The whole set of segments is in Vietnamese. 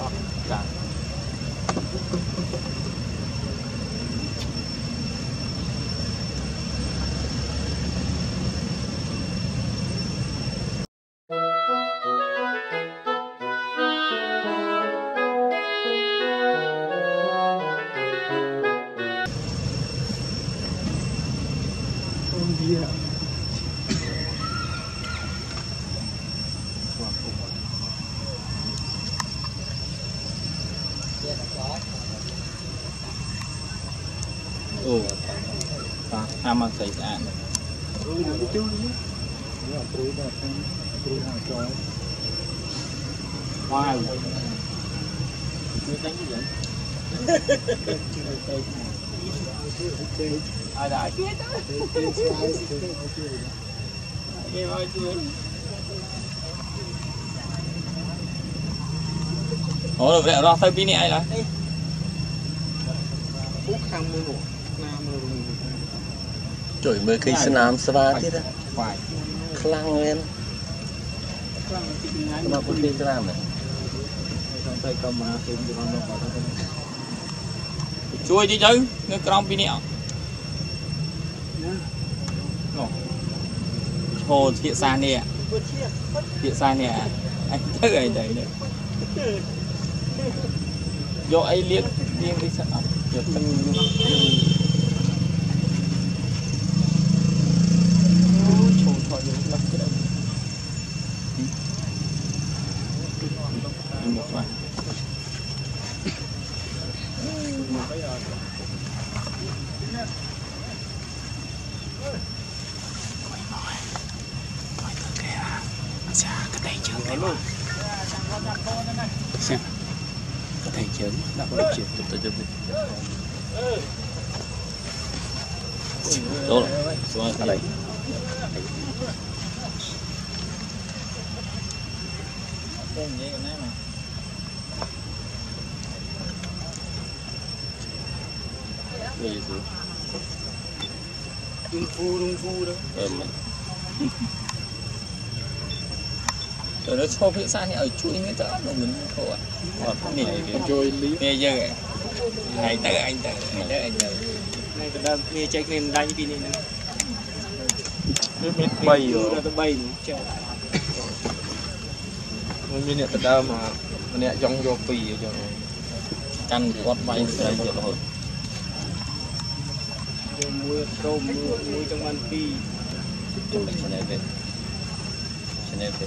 fucking guy. Đó, ăn sấy sạn đã Chưa gì vậy? Ai đã chết đó Em ơi chưa Ủa rồi vậy đó tới pin này ai là Phúc hàng mưa một. Nam mưa một. ជួយមើលឃើញស្នាមស្វាទៀតខ្លាំងមែនខ្លាំងពីថ្ងៃមកពីក្រាមតែក៏មកគេយកមកជួយតិចទៅនៅក្រោមពីនេះណាឈរស្គៀកសានេះស្គៀកសានេះអញទៅអីទៅនេះយកអីលៀកលៀកនេះសិនអត់យកទឹក thấy luôn xem. Có thể chớm đã có được chuyển tục tới chuẩn bị đó là xuống đây. Đừng phu, đừng phu đó. đúng mà. nó cho phía xa thì ở chui mới tới nó mình khổ ạ mình chui lý nghe giờ ngày tới anh tới ngày tới anh tới này cái đâm nghe chạy nên đánh pin này nữa bay rồi nó bay chạy មិនមានអ្នកដដើមម្នាក់ចង់យកពីរអញ្ចឹងកាន់គាត់វាយស្រីទៀតរហូតយកមួយក្រុមមួយចង់បានពីរចំណែកទេចំណែកទេ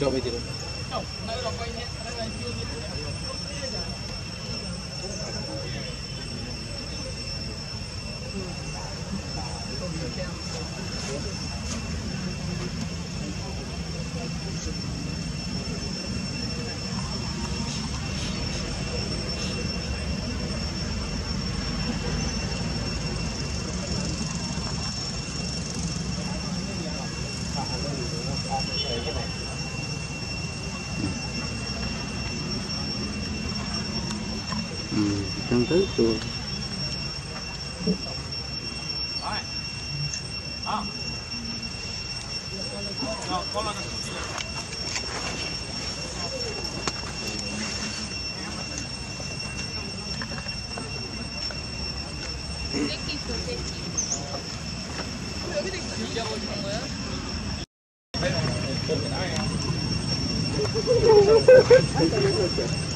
Cho bây giờ. Không, nơi đó quay hết, nơi này chưa như thế này. 정도 그 Thank you.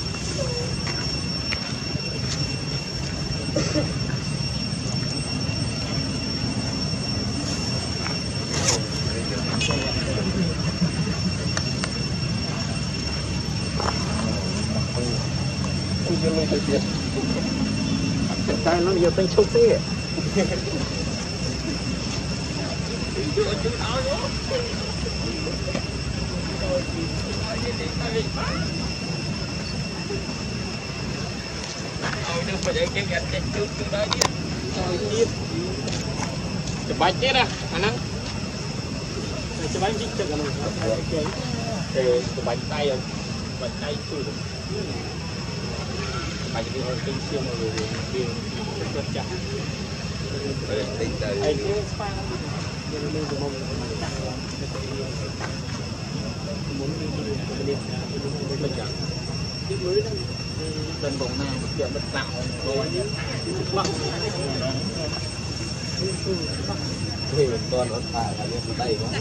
ទៅទៀតតែនោះយកពេញឈប់ទេយកជូនឲ្យអូឲ្យនឹងបច្ច័យគេកាត់ជូនជូនដល់ទៀតឲ្យទៀតច្បាច់ទៀតណាអាហ្នឹងច្បាច់ជីកទឹកអាហ្នឹងគេច្បាច់ដៃបាច់ដៃជូន phải đi hồi kinh siêu mà rồi điều rất chặt anh cứ spam đi lên lên mông muốn đi đi đi. Đi đi. Chặt cái lưới đó lần bóng nào một chuyện bất tạo. Rồi băng thì toàn ở tại là bên đây quá.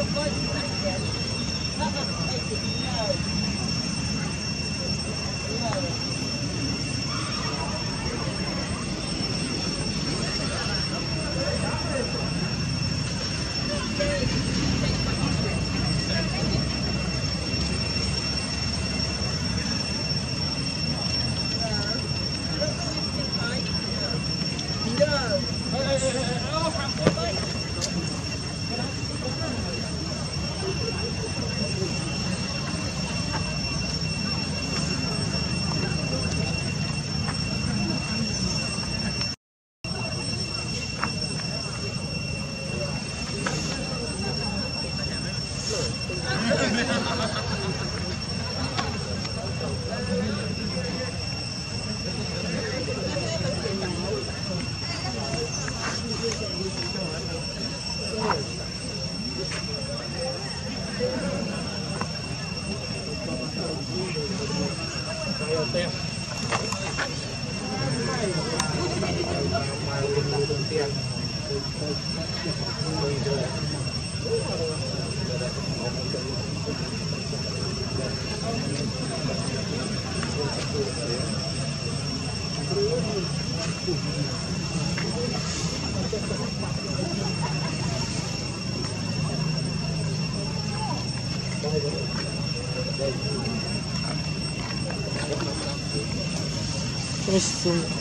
look like back then. Прости.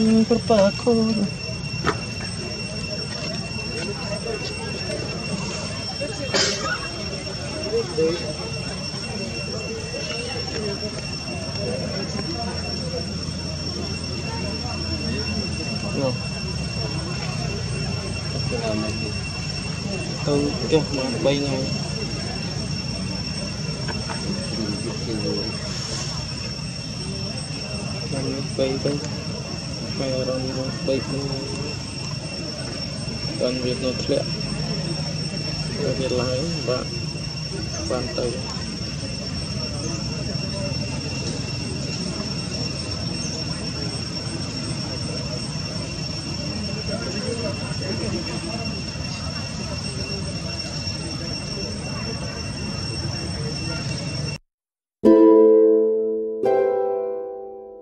Terus Hmm, berpakor. Rồi. Kia mà bay ngay. Đang bay ខ្មែររងរងបីខ្លួនតនវានៅធ្លាក់វាឡើងបាទបានទៅ